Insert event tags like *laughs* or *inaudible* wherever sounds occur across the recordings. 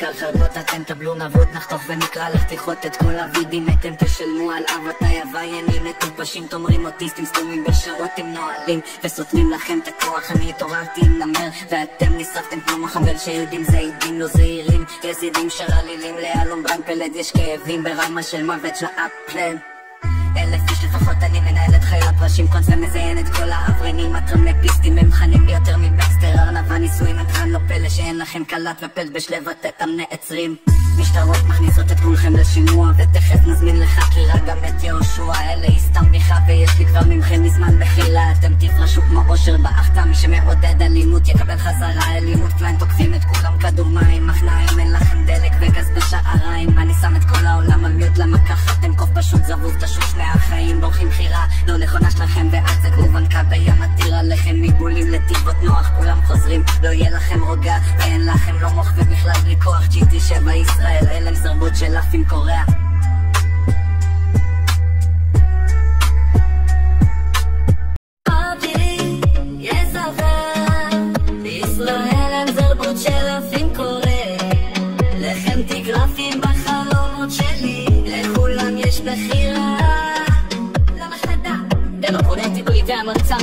יקר חרבות אתם תבלו נבות נחטוף ונקרא לך תכרות את כל הווידים אתם תשלמו על אבותיי עבריינים מטופשים תאמרים אוטיסטים סתומים בשרות עם נועלים וסותמים לכם את הכוח אני התעוררתי עם נמר ואתם נשרפתם כמו מחבל שיודעים זעידים לא זהירים יזידים שרלילים להלום ברן פלד יש כאבים ברמה של מוות של האפלן אלף לפחות אני מנהלת חיות ראשים קונס ומזיין את כל העבריינים הטרמפיסטים הם חנים ביותר מבקסטר ארנבה נישואים אתכם לא פלא שאין לכם קלט ופלבש לבטא נעצרים. משטרות מכניסות את כולכם לשימוע ותכף נזמין לחקירה גם את יהושע אלה היא סתם בדיחה ויש לי כבר ממכם מזמן מחילה. אתם תפרשו כמו אושר באחתה מי שמעודד אלימות יקבל חזרה אלימות קליין תוקפים את כולם כדור מים מחניים אין לכם דלק וגז בשעריים. אני שם את כל העולם על מיוט למה ככה אתם קוף פשוט זבוב תשוש בורחים בחירה. לא נכונה שלכם ואז זה גרובנקה בים. עתיר עליכם מבולים לתיבות נוח כולם חוזרים. לא יהיה לכם רוגע ואין לכם לא מוח ובכלל בלי כוח. GT7 ישראל הלם סרבות של אף עם קוריאה אבי, יזהר, ישראל הם זרבות של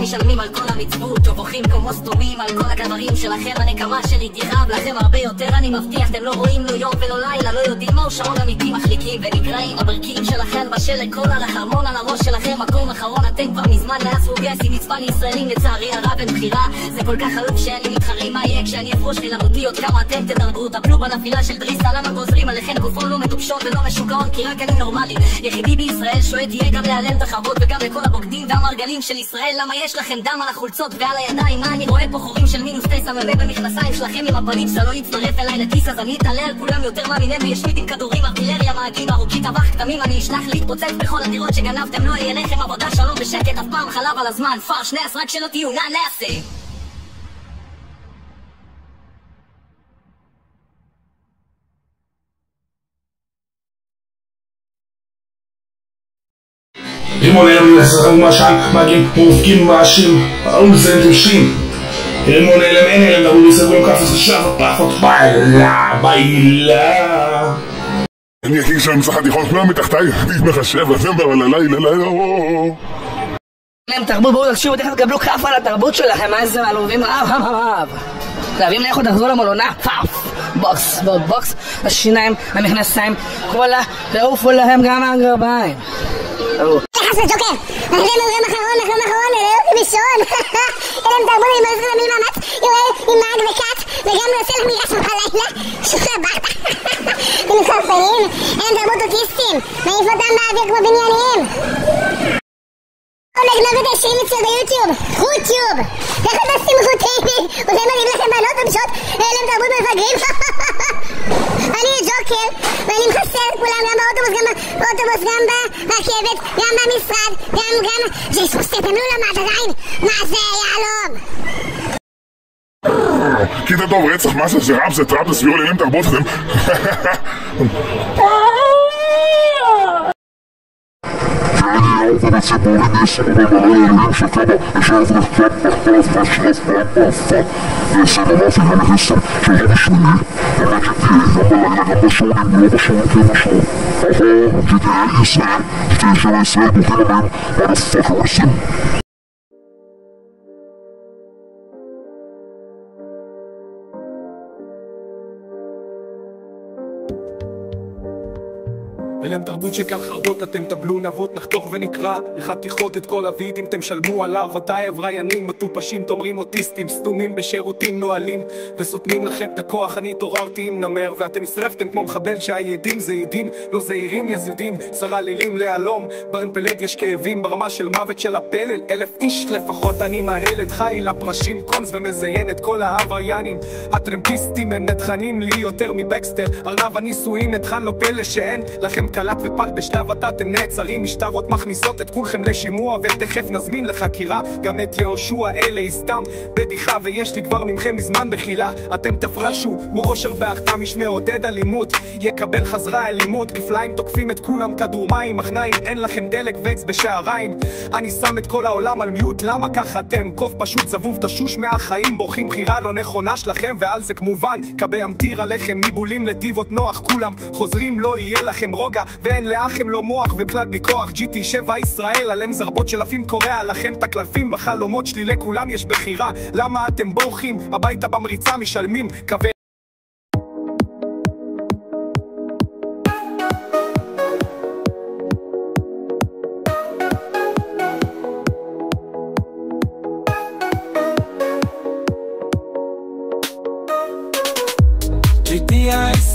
משלמים על כל המצוות ובוכים כמו סתומים על כל הגברים שלכם. הנקמה שלי תכאב לכם הרבה יותר. אני מבטיח אתם לא רואים לא יום ולא לילה לא יודעים מהו שעון אמיתי מחליקים ונקראים הברקים שלכם בשל לכל הרחמון על הראש שלכם. מקום אחרון אתם כבר מזמן מאז פוגסי נצפן ישראלים. לצערי הרב אין בחירה. זה כל כך עלוב שאין לי מתחרים. מה יהיה כשאני אפרוש מלמותי עוד כמה אתם תדרגו? טפלו בנפילה של דריסה. למה גוזרים עליכם גופון לא מטופשות ולא משוקעות כי רק אני נורמלי. יחידי בישראל שואט יהיה גם להלל את וגם לכל הבוגדים והמרגלים של ישראל. למה יש לכם דם על החולצות ועל הידיים. מה אני רואה פה? חורים של מינוס תשע מלא במכנסיים שלכם עם הפנים. שלא יצטרף אליי לכיס אז אני אתעלה על כולם יותר מאמיניהם. וישמיד עם כדורים ארטילריה מעגים ארוכית טבח כתמים אני אשלח להתפוצץ בכל הדירות שגנבתם. לא יהיה לכם עבודה שלום בשקט אף פעם חלב על הזמן. פרש נס רק שלא תהיו נא נעשה אלם משן, מגים, מורפקים מאשים, אולזן תלשים. רימון אלם אין אלם, דברו לסגורים כפס לשב, פחות בעלה, בעילה. אני אגיד שאני מזרח התיכון כולם מתחתיי, אני מחשב, אז אומר על הלילה, לילה, להם תרבות, בואו תקשיבו, תכף תקבלו כף על התרבות שלכם, מה זה עלובים רב רב רב חייבים לכו תחזור למלונה, פאף בוקס, בוקס, השיניים, המכנסיים, כל ה... תעופו להם גם הגרביים יחס לג'וקר! אחרי מלחם אחרון, אחרון, אותי לישון! אלם *laughs* תרבות עם עזר ימין מאמץ, יורד עם מאג וקאט, וגם יוצא לך מירס בלילה, שונה בכת! אתם מחרפנים? אלם תרבות אוטיסטים! מעיף אותם באוויר כמו בניינים! נגד השירים אצלו ביוטיוב, חוטיוב! איך אתה שמחותי? אולי מראים לכם בנות ובשות אלם תרבות מפגרים? *laughs* אני ג'וקר, ואני מחסל את כולם גם באוטובוס, גם באוטובוס, גם ברכבת, גם במשרד, גם גם... ג'יסוס, תתנו לו מה עדיין? מה זה יהלום? כיתה טוב רצח, מה זה, זה ראפ, זה טראפ, זה סבירו לילים תרבות, אתם... *laughs* Gnade der Geborenen über Maria Jerusalem, Jehovah Gottlof, Gottlof, Gottlof, Yes, and also had a history, so he was swimming, and I could hear him, and I never saw him, and I never saw him, and I saw him. Oh, today is that, today's the last day, but then I'm in, what the fuck was him? אלם תרבות שכאן חרבות אתם תבלו נבות נחתוך ונקרא. לחתיכות את כל הווידים אתם שלמו עליו עבדיי עבריינים. מטופשים תאמרים אוטיסטים סתומים בשירותים נועלים. וסותמים לכם את הכוח אני התעוררתי עם נמר. ואתם נשרפתם כמו מחבל שהידים זה ידים לא זהירים יזידים. סרלילים להלום ברן פלג יש כאבים. ברמה של מוות של הפלל אלף איש לפחות אני מהילד. חי לפרשים קונס ומזיין את כל העבריינים. הטרמפיסטים הם נטחנים לי יותר מבקסטר. ארנב הנישואין נטחן לא פלא שאין לכם קלט ופל בשלב עתה אתם נעצרים משטרות מכניסות את כולכם לשימוע ותכף נזמין לחקירה. גם את יהושע אלה היא סתם בדיחה ויש לי כבר ממכם מזמן בחילה אתם תפרשו, הוא אושר בהחתם איש מעודד אלימות. יקבל חזרה אלימות כפליים תוקפים את כולם כדור מים אך נעים אין לכם דלק וקס בשעריים. אני שם את כל העולם על מיוט למה ככה אתם? קוף פשוט זבוב תשוש מהחיים בורחים בחירה לא נכונה שלכם ועל זה כמובן קבי אמטיר עליכם ניבולים לדיבות נוח כולם חוזרים לא יהיה לכם רוגע ואין לאחם לא מוח ובכלל בכוח GT 7 ישראל עליהם זרבות של עפים קורע לכם את הקלפים. בחלומות שלי לכולם יש בחירה. למה אתם בורחים? הביתה במריצה משלמים.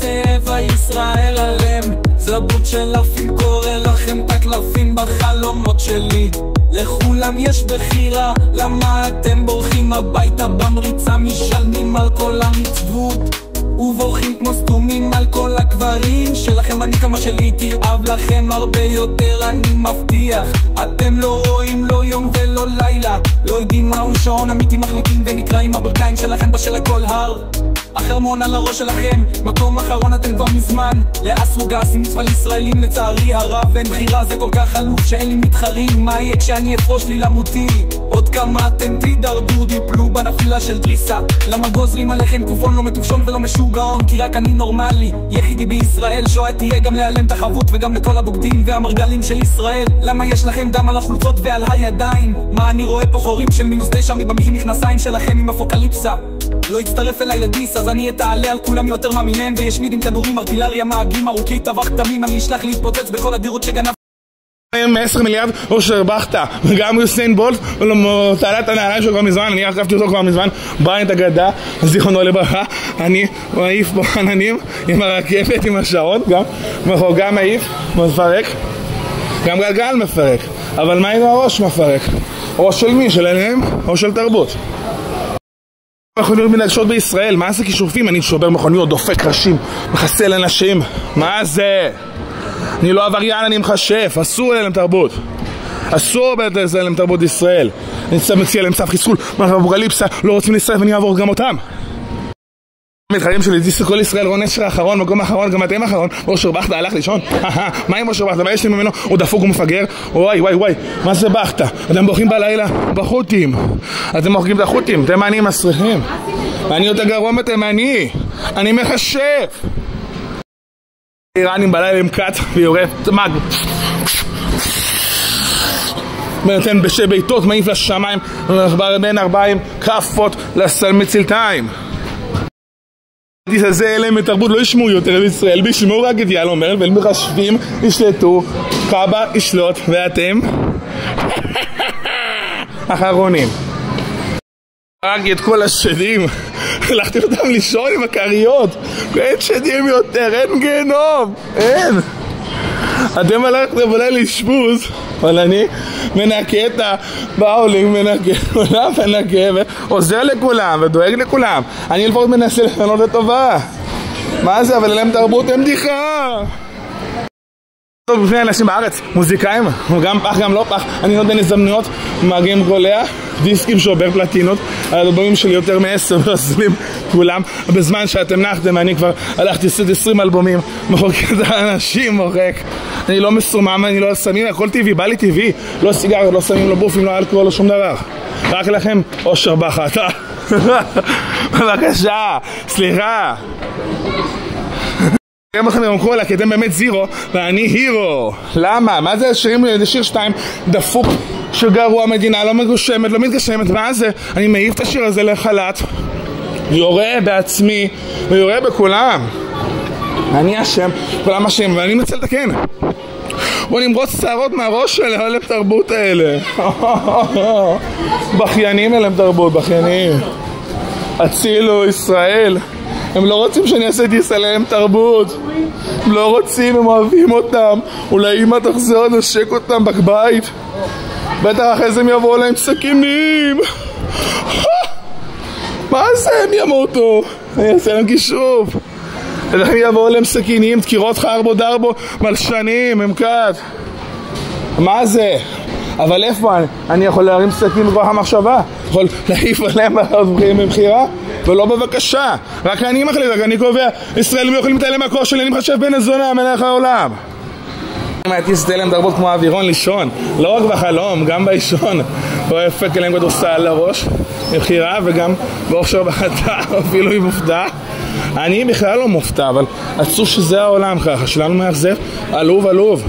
7 ישראל עליהם זבוד של עפים קורא לכם את הקלפים בחלומות שלי. לכולם יש בחירה למה אתם בורחים הביתה? במריצה משלמים על כל המצוות ובורחים כמו סתומים על כל הקברים שלכם. אני כמה שלי תרעב לכם הרבה יותר אני מבטיח. אתם לא רואים לא יום ולא לילה. לא יודעים מהו שעון אמיתי מחליטים ונקראים הברכיים שלכם בשל הכל הר החרמון על הראש שלכם, מקום אחרון אתם כבר מזמן. לאסרו גסים מצווה ישראלים לצערי הרב אין בחירה זה כל כך עלוב שאין לי מתחרים. מה יהיה כשאני אפרוש לי למותי עוד כמה אתם תידרדרו תיפלו בנפילה של דריסה. למה גוזרים עליכם קופון לא מתופשון ולא משוגעון? כי רק אני נורמלי יחידי בישראל. שואה תהיה גם להיעלם את החבות וגם לכל הבוגדים והמרגלים של ישראל. למה יש לכם דם על החולצות ועל הידיים? מה אני רואה פה חורים של מינוס תשע מבמיחים מכנסיים שלכם עם אפוקליפסה? לא יצטרף אליי לדיס אז אני אתעלה על כולם יותר מאמיניהם. וישמיד עם כדורים ארטילריה מעגים ארוכי טבח תמים. אני אשלח להתפוצץ בכל הדירות שגנב 10 מיליארד אושר בכטה וגם יוסיין בולט תעלת הנעליים שלו כבר מזמן אני עקבתי אותו כבר מזמן בריינט אגדה זיכרונו לברכה אני מעיף בעננים עם הרכבת עם השעות גם אנחנו גם מעיף מפרק גם גלגל מפרק אבל מה עם הראש מפרק? ראש של מי? של אליהם או של תרבות? מכוניות מנגשות בישראל, מה זה כישופים? אני שובר מכוניות, דופק ראשים, מחסל אנשים, מה זה? אני לא עבריין, אני מכשף, אסור להם תרבות. אסור להם תרבות בישראל. אני מציע להם צו חיסול, אפוקליפסה, לא רוצים להצטרף ואני אעבור גם אותם. מתחרים שלי, דיסו כל ישראל, רון אשר האחרון, מקום האחרון, גם אתם האחרון. אושר בכטה הלך לישון? מה עם אושר בכטה? מה יש לי ממנו? הוא דפוק ומפגר? וואי וואי וואי, מה זה בכטה? אתם בוכים בלילה? בחות'ים. אתם מוחקים את החות'ים, תימנים מסריחים. אני יותר גרוע מתימני אני מכשף איראנים בלילה עם קאט ויורה מג ונותן בשי בעיטות, מעיף לשמיים בין ארבעים כאפות לסלמצילתיים זה אלה מתרבות לא ישמעו יותר בישראל, בישמעו רק את יהלומר ולמחשבים ישלטו, קאבה ישלוט ואתם? *laughs* אחרונים. הרגתי את כל השדים, הלכתי אותם לישון עם הכריות אין שדים יותר, אין גיהנום, אין אתם הלכתם אולי לאשפוז, אבל אני מנקה את הבאולים, מנקה *laughs* כולם, מנקה ועוזר לכולם ודואג לכולם. אני לפחות מנסה לשנות לטובה. מה זה, אבל אין להם תרבות, אין בדיחה. טוב, בפני אנשים בארץ, מוזיקאים, גם פח גם לא פח, אני נותן הזדמנויות, מאגים קולע, דיסקים שובר פלטינות, האלבומים שלי יותר מעשר ועשרים כולם, בזמן שאתם נחתם אני כבר הלכתי לעשות עשרים אלבומים, מוחק את האנשים, מוחק, אני לא מסומם, אני לא סמים, הכל טבעי, בא לי טבעי, לא סיגר, לא סמים, לא בופים, לא אלכוהול, לא שום דבר, רק לכם אושר אתה, *laughs* בבקשה, סליחה גם לכם גם קולה, כי אתם באמת זירו ואני הירו. למה? מה זה השירים, זה שיר שתיים? דפוק שגרוע המדינה לא מגושמת, לא מתגשמת מה זה? אני מעיף את השיר הזה לחל"ת יורה בעצמי ויורה בכולם. אני אשם, כולם אשם ואני מנסה לתקן בוא נמרוץ שערות מהראש של הלם תרבות האלה. *laughs* בכיינים אלה תרבות, בכיינים הצילו ישראל הם לא רוצים שאני אעשה דיס עליהם תרבות הם לא רוצים, הם אוהבים אותם אולי אמא תחזור לנשק אותם בבית בטח אחרי זה הם יבואו להם סכינים *laughs* מה זה הם ימותו? אני אעשה להם כישוף איך הם יבואו להם סכינים, דקירות חרבו דרבו, מלשנים, ממקד. מה זה? אבל איפה אני? אני יכול להרים סכין בכוח המחשבה? יכול להעיף עליהם במכירה? ולא בבקשה, רק אני מחליט, רק אני קובע ישראלים יכולים להתעלם מהכוח שלי, אני מחשב בן הזונה, מלך העולם אם הייתי סטה להם דרבות כמו אווירון לישון, לא רק בחלום, גם באישון הוא היה דופק אליהם כדורסל על הראש, מבחירה וגם באופשר בחטא, *laughs* אפילו היא מופתע אני בכלל לא מופתע, אבל עצוב שזה העולם ככה, שלנו מאכזב, עלוב עלוב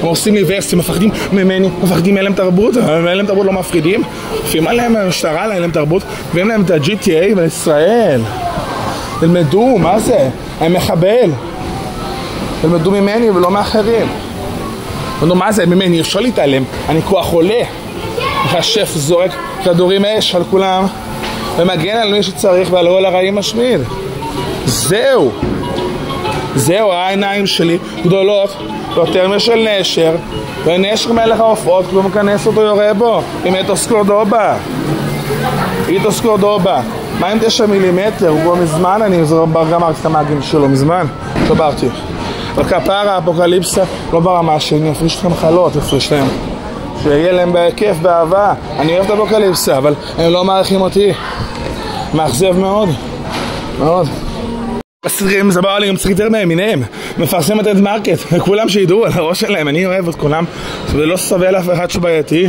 עושים לי וסט, מפחדים ממני, מפחדים מאלם תרבות, מאלם תרבות לא מפחידים. לפעמים עליהם המשטרה לאלם תרבות, מביאים להם את ה-GTA בישראל. תלמדו, מה זה? הם מחבל. תלמדו ממני ולא מאחרים. נו מה זה? ממני? אפשר להתעלם, אני כוח עולה. איך השף זורק כדורים אש על כולם. ומגן על מי שצריך ועל רול הרעים משמיד. זהו. זהו, העיניים שלי גדולות יותר משל נשר ונשר מלך העופות, כלום מכנס אותו יורה בו עם אתוס קורדובה איתוס קורדובה מה עם תשע מילימטר? הוא כבר מזמן, אני גמרתי את המאגים שלו, מזמן. שברתי. בכפרה, אפוקליפסה, לא ברמה שלי, אפריש לכם חלות, אפריש להם. שיהיה להם בכיף, באהבה. אני אוהב את אפוקליפסה, אבל הם לא מעריכים אותי. מאכזב מאוד, מאוד בא לי גם צריך יותר מימיניהם מפרסם את הדמרקט, וכולם שידעו על הראש שלהם, אני אוהב את כולם. ולא סובל אף אחד שבעייתי.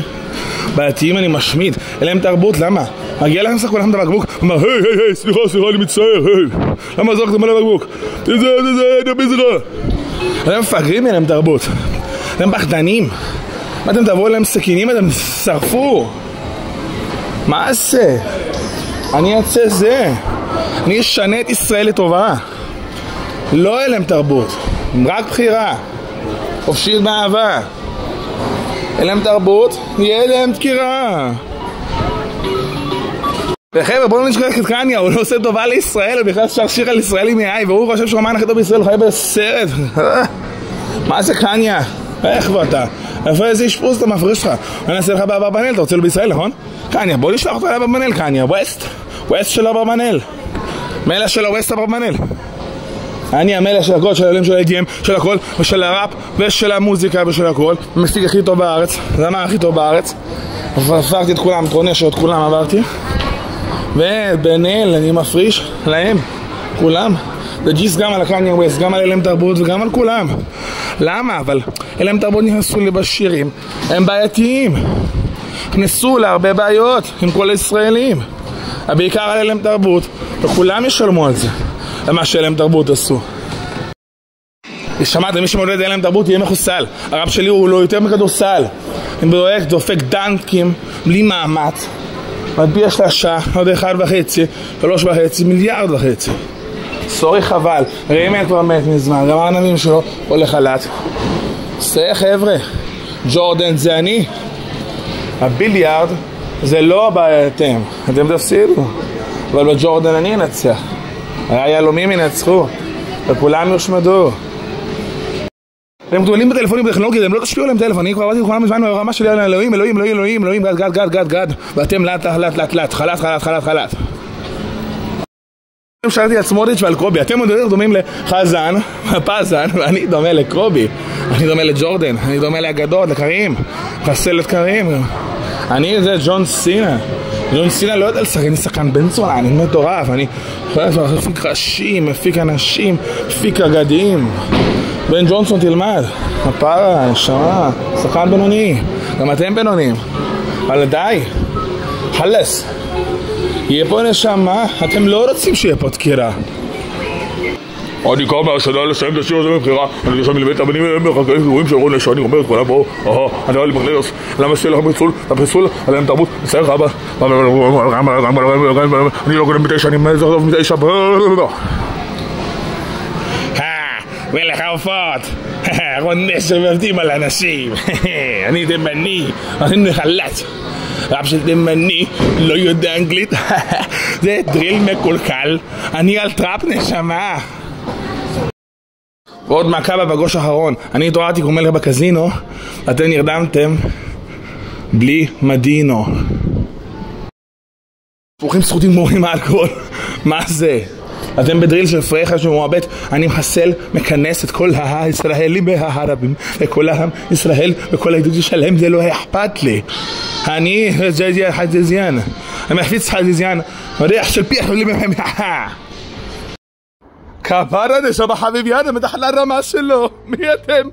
בעייתיים אני משמיד, אין להם תרבות, למה? מגיע לכם סך כולם את הבקבוק, אומר היי היי היי סליחה סליחה אני מצטער היי. למה זרקתם על הבקבוק? זה זה זה זה זה זה אתם מפגרים אין להם תרבות. אתם פחדנים. מה אתם תבואו אליהם סכינים אתם שרפו? מה זה? אני אעשה זה אני אשנה את ישראל לטובה לא להם תרבות רק בחירה חופשית באהבה להם תרבות, יהיה להם דקירה וחבר'ה בואו לא נשכח את קניה, הוא לא עושה טובה לישראל, הוא בכלל שר שיר על ישראלי מאי והוא חושב שהוא המן הכי טוב בישראל, הוא חי בסרט *laughs* מה זה קניה? איך כבר אתה? איפה איזה אשפוז אתה מפריש לך? אני אעשה לך באברבנאל, אתה רוצה לו בישראל, נכון? קניה, בוא נשלח אותו לאברבנאל, קניה, ווסט ווסט של אברבנאל מלך של הווסט אברבנאל אני המלך של הכל, של האלים של ה-ADM, של הכל, ושל הראפ, ושל המוזיקה, ושל הכל. המפיק הכי טוב בארץ, זה מה הכי טוב בארץ. הפכתי את כולם, את רונשר, את כולם עברתי. אל, אני מפריש להם, כולם. וג'יס גם על הקניה ווסט, גם על אלם תרבות וגם על כולם. למה? אבל אלם תרבות נכנסו לי בשירים, הם בעייתיים. נכנסו להרבה בעיות עם כל הישראלים. בעיקר על אלם תרבות, וכולם ישלמו על זה. למה שאלם תרבות עשו. שמעתם, מי שמודד אלם תרבות יהיה מחוסל. הרב שלי הוא לא יותר מכדורסל. אני דואג, דופק דנקים, בלי מאמץ. מטביע שלושה, עוד אחד וחצי, שלוש וחצי, מיליארד וחצי. סורי חבל, ריימן כבר מת מזמן, גם הארנבים שלו הולך חל"ת. זה חבר'ה, ג'ורדן זה אני. הביליארד זה לא אתם, אתם תפסידו. אבל בג'ורדן אני אנצח. היהלומים ינצחו, וכולם יושמדו. הם גדולים בטלפונים בטכנולוגיה, הם לא תשפיעו עליהם טלפון, אני כבר עבדתי לכולם מזמן ברמה שלי על אלוהים, אלוהים, אלוהים, אלוהים, אלוהים, גד, גד, גד, גד, גד, ואתם לאט, לאט, לאט, לאט, חלת, חלת, חלת, חלת. שאלתי על סמוטריץ' ועל קרובי, אתם עוד יותר דומים לחזן, פזן, ואני דומה לקרובי, אני דומה לג'ורדן, אני דומה לאגדות, לקרים, חסלת קרים. אני זה ג'ון סינה. ג'ון סינה לא יודע לשחק, אני שחקן בן צורה, אני מטורף, אני מפיק ראשים, מפיק אנשים, מפיק אגדים. בן ג'ונסון תלמד, הפרה, נשמה, שחקן בינוני, גם אתם בינונים. אבל די, חלס. יהיה פה נשמה, אתם לא רוצים שיהיה פה דקירה. אני קם מהשנה לסיים את השיר הזה מבחירה אני עכשיו מלמד הבנים בחקלאים גרועים של רון נשו אני אומר כולם פה אהו אני לי בגלרס למה עשיתי לכם פיצול הפיצול עליהם תרבות לך אבא אני לא קודם בתשע אני מזר טוב מתשע. העופות *laughs* רון נשר ועובדים על אנשים. *laughs* אני תימני אני נחלץ. רב של תימני לא יודע אנגלית. *laughs* זה דריל מקולקל. אני על טראפ נשמה ועוד מכה בגוש האחרון. אני התעוררתי כמו מלך בקזינו אתם נרדמתם בלי מדינו. פורחים סחוטים גמורים מאלכוהול מה זה? אתם בדריל של פרחה שמועבט, אני מחסל, מכנס את כל הישראלים והערבים, וכל העם ישראל, וכל העדות שלהם, זה לא אכפת לי. אני חג'זיאן, אני מחפיץ חג'זיאן, ריח של פיח ולי *laughs* كفرني صباح حبيبي آدم ده حلال رمى السلم يتم